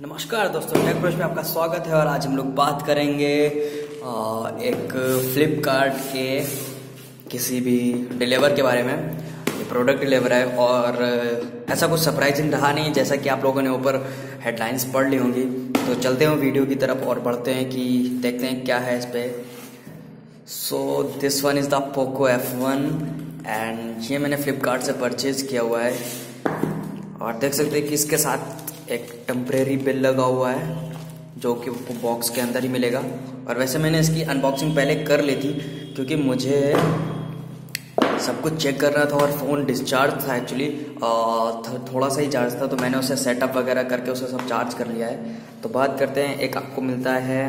नमस्कार दोस्तों टेक प्रोश में आपका स्वागत है और आज हम लोग बात करेंगे एक फ्लिपकार्ट के किसी भी डिलीवर के बारे में। ये प्रोडक्ट डिलीवर है और ऐसा कुछ सरप्राइजिंग रहा नहीं, जैसा कि आप लोगों ने ऊपर हेडलाइंस पढ़ ली होंगी। तो चलते हैं वीडियो की तरफ़ और बढ़ते हैं कि देखते हैं क्या है इस पर so this one is the Poco F one and ये मैंने फ्लिपकार्ट से परचेज किया हुआ है। और देख सकते हैं कि इसके साथ एक टेम्परेरी बिल लगा हुआ है, जो कि आपको बॉक्स के अंदर ही मिलेगा। और वैसे मैंने इसकी अनबॉक्सिंग पहले कर ली थी, क्योंकि मुझे सब कुछ चेक करना था और फ़ोन डिस्चार्ज था एक्चुअली थोड़ा सा ही चार्ज था तो मैंने उसे सेटअप वगैरह करके उसे सब चार्ज कर लिया है। तो बात करते हैं, एक आपको मिलता है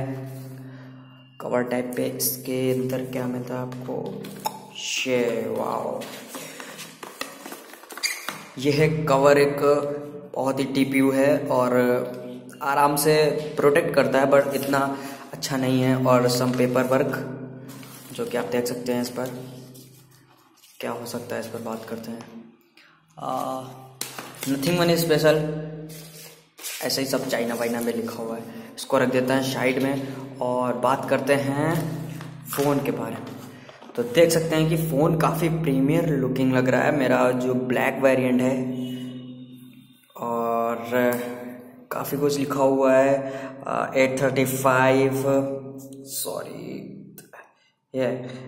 कवर टाइप पे, इसके अंदर क्या मिलता है आपको? शे वाओ ये है कवर एक बहुत ही टीपीयू है और आराम से प्रोटेक्ट करता है बट इतना अच्छा नहीं है और सम पेपर वर्क जो कि आप देख सकते हैं इस पर। क्या हो सकता है इस पर बात करते हैं? नथिंग वन स्पेशल ऐसे ही सब चाइना वाइना में लिखा हुआ है। इसको रख देते हैं साइड में और बात करते हैं फ़ोन के बारे में। तो देख सकते हैं कि फ़ोन काफ़ी प्रीमियर लुकिंग लग रहा है। मेरा जो ब्लैक वेरिएंट है काफ़ी कुछ लिखा हुआ है। एट थर्टी फाइव सॉरी ये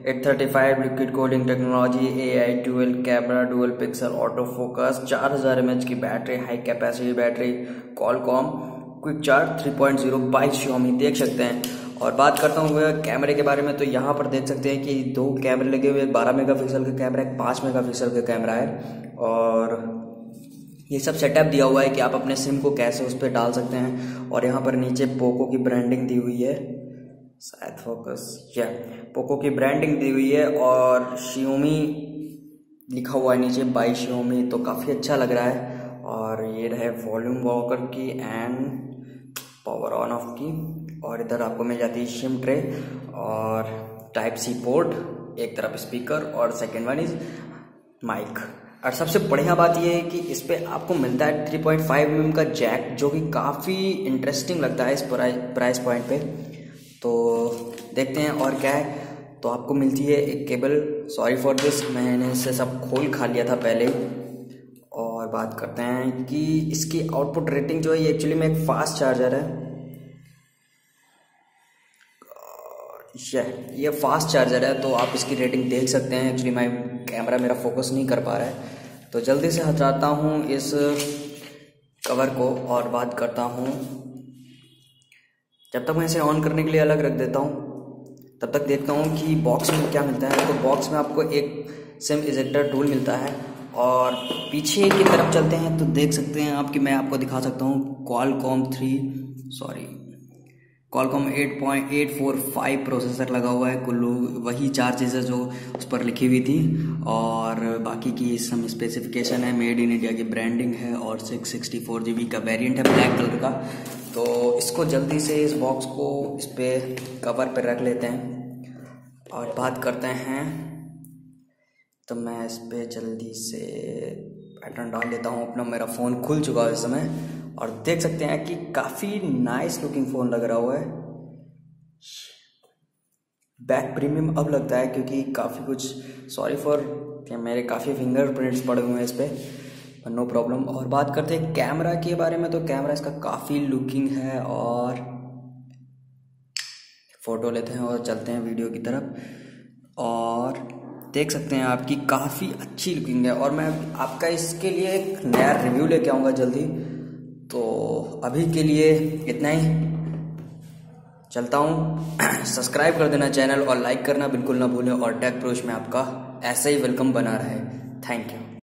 eight thirty five liquid coding technology A I twelve camera dual pixel autofocus चार हज़ार एम एच की battery high capacity battery Qualcomm quick charge three point zero बाईस शोमी देख सकते हैं। और बात करता हूँ कैमरे के बारे में तो यहाँ पर देख सकते हैं कि दो कैमरे लगे हुए बारह मेगा पिक्सल का कैमरा एक पाँच मेगा पिक्सल का कैमरा है। और ये सब सेटअप दिया हुआ है कि आप अपने सिम को कैसे उस पर डाल सकते हैं। और यहाँ पर नीचे पोको की ब्रांडिंग दी हुई है। शायद फोकस या पोको की ब्रांडिंग दी हुई है और शियोमी लिखा हुआ है नीचे बाई शियोमी तो काफ़ी अच्छा लग रहा है। और ये रहे वॉल्यूम वॉकर की एंड पावर ऑन ऑफ़ की। और इधर आपको मिल जाती है शिम ट्रे और टाइप सी पोर्ट एक तरफ़ स्पीकर और सेकेंड वन इज़ माइक और सबसे बढ़िया बात यह है कि इस पर आपको मिलता है 3.5 पॉइंट mm का जैक जो कि काफ़ी इंटरेस्टिंग लगता है इस प्राइस पॉइंट पे। तो देखते हैं और क्या है। तो आपको मिलती है एक केबल सॉरी फॉर दिस मैंने इसे सब खोल खा लिया था पहले। और बात करते हैं कि इसकी आउटपुट रेटिंग जो है, ये एक्चुअली में एक फास्ट चार्जर है। ये फास्ट चार्जर है तो आप इसकी रेटिंग देख सकते हैं। एक्चुअली मैं कैमरा मेरा फोकस नहीं कर पा रहा है। तो जल्दी से हटाता हूँ इस कवर को और बात करता हूँ। जब तक मैं इसे ऑन करने के लिए अलग रख देता हूँ, तब तक देखता हूँ कि बॉक्स में क्या मिलता है। तो बॉक्स में आपको एक सिम इजेक्टर टूल मिलता है और पीछे की तरफ़ चलते हैं तो देख सकते हैं आप कि मैं आपको दिखा सकता हूँ। Qualcomm three sorry Qualcomm 8.845 processor लगा हुआ है। कुल्लू, वही चार चीज़ें जो उस पर लिखी हुई थी। और बाकी की सम स्पेसिफिकेशन है। मेड इन इंडिया की ब्रांडिंग है और six sixty four G B का वेरिएंट है ब्लैक कलर का। तो इसको जल्दी से इस बॉक्स को इस पर कवर पर रख लेते हैं। और बात करते हैं। तो मैं इस पर जल्दी से पैटर्न डाल देता हूँ। अपना मेरा फ़ोन खुल चुका है इस समय। और देख सकते हैं कि काफ़ी नाइस लुकिंग फ़ोन लग रहा हुआ है। बैक प्रीमियम अब लगता है क्योंकि काफ़ी कुछ सॉरी फॉर मेरे काफ़ी फिंगर प्रिंट्स पड़े हुए हैं इस पर नो प्रॉब्लम और बात करते हैं कैमरा के बारे में तो कैमरा इसका काफ़ी लुकिंग है और फ़ोटो लेते हैं और चलते हैं वीडियो की तरफ़। और देख सकते हैं आपकी काफ़ी अच्छी लुकिंग है और मैं आपका इसके लिए एक नया रिव्यू लेके आऊँगा जल्दी। तो अभी के लिए इतना ही। चलता हूँ। सब्सक्राइब कर देना चैनल और लाइक करना बिल्कुल ना भूलें और टेक प्रोच में आपका ऐसे ही वेलकम बना रहे। Thank you.